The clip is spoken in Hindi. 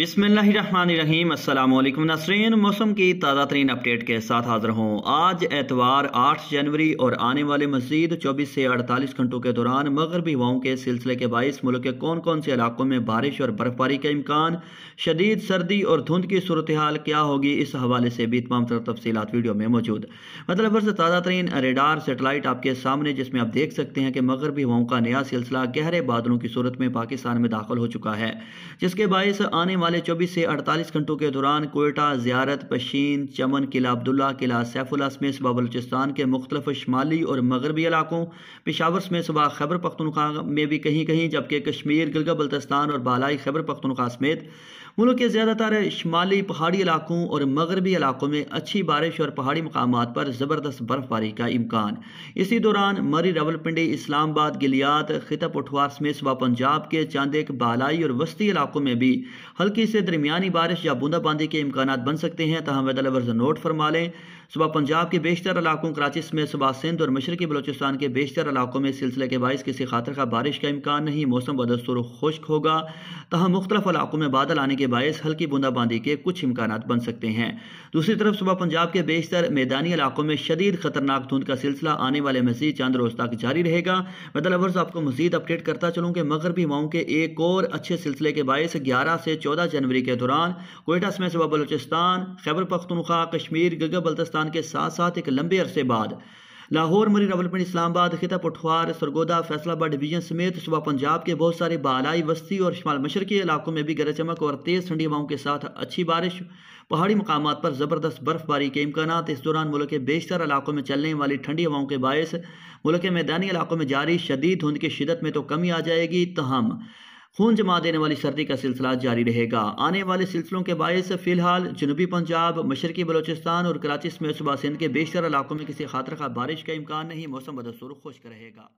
बिसमीम अल्लाम नसरीन। मौसम की ताज़ा तरीन अपडेट के साथ हाजिर हूँ। आज एतवार 8 जनवरी और आने वाले मजीद 24 से 48 घंटों के दौरान मगरबी हवाओं के सिलसिले के बायस मुल्क के कौन कौन से इलाकों में बारिश और बर्फबारी का इम्कान, शदीद सर्दी और धुंध की सूरत हाल क्या होगी, इस हवाले से भी तमाम तरह तफसी वीडियो में मौजूद। मतलब ताज़ा तरीन रेडार सेटेलाइट आपके सामने, जिसमें आप देख सकते हैं कि मगरबी हवाओं का नया सिलसिला गहरे बादलों की सूरत में पाकिस्तान में दाखिल हो चुका है, जिसके बायस आने 24 से 48 घंटों के दौरान कोयटा, जियारत पशीन चमन, किला अब्दुल्ला, किला सैफुल्ला समेत सुबह बलूचिस्तान के मुख्तलिफ़ शुमाली और मगरबी इलाकों, पिशावर समेत सुबह खैबर पख्तनख्वा में भी कहीं कहीं, जबकि कश्मीर, गिलगा बल्तिस्तान और बालाई खैबर पख्तनख्वा समेत मुल्क के ज़्यादातर शुमाली पहाड़ी इलाकों और मगरबी इलाकों में अच्छी बारिश और पहाड़ी मकाम पर ज़बरदस्त बर्फबारी का इम्कान। इसी दौरान मरी रवलपिंडी, इस्लामाबाद गिलियात खिता पठवार समेत सुबह पंजाब के चांदेक, बालाई और वस्ती इलाकों में भी हल्की से दरमियानी बारिश या बूंदाबांदी के इम्कान बन सकते हैं, तहम वेदल नोट फरमा लें। सुबह पंजाब के बेशतर इलाकों, कराची में सुबह सिंध और मशरकी बलोचिस्तान के बेशतर इलाकों में सिलसिले के बायस किसी खातर का बारिश का इम्कान नहीं। मौसम बदस्तूर खुश्क होगा। तहम मुख्तलिफ़ इलाकों में बादल आने के बायस हल्की बूंदाबांदी के कुछ इम्कान बन सकते हैं। दूसरी तरफ़ सुबह पंजाब के बेशतर मैदानी इलाकों में शदीद खतरनाक धुंध का सिलसिला आने वाले मजीद चंद रोज तक जारी रहेगा। बदल अवर्स आपको मजीद अपडेट करता चलूँ कि मगरबी हवाओं के एक और अच्छे सिलसिले के बायस ग्यारह से चौदह जनवरी के दौरान कोयटा समेत सुबह बलोचिस्तान, खैबर पख्तनख्वा, कश्मीर गिलगा बल्तिस्तान के साथ साथ एक लंबे अरसे बाद लाहौर, मरी, रवलपिंड, इस्लामाबाद खिता पठवार सरगोदा, फैसलाबाद डिवीज़न समेत सुबह पंजाब के बहुत सारे बालाई, वस्ती और शमाल मशरकी इलाकों में भी गरज चमक और तेज़ ठंडी हवाओं के साथ अच्छी बारिश, पहाड़ी मकाम पर ज़बरदस्त बर्फबारी के इम्कान इस दौरान मुल्क के बेशतर इलाकों में चलने वाली ठंडी हवाओं के बायस मुल्क के मैदानी इलाकों में जारी शदीद धुंध की शिदत में तो कमी आ जाएगी, तहम। खून जमा देने वाली सर्दी का सिलसिला जारी रहेगा। आने वाले सिलसिलों के बायस फ़िलहाल जनूबी पंजाब, मशरकी बलोचिस्तान और कराची समेत सुबह सिंध के बेशर इलाकों में किसी खातर का बारिश का इम्कान नहीं। मौसम बदस्तूर खुश्क रहेगा।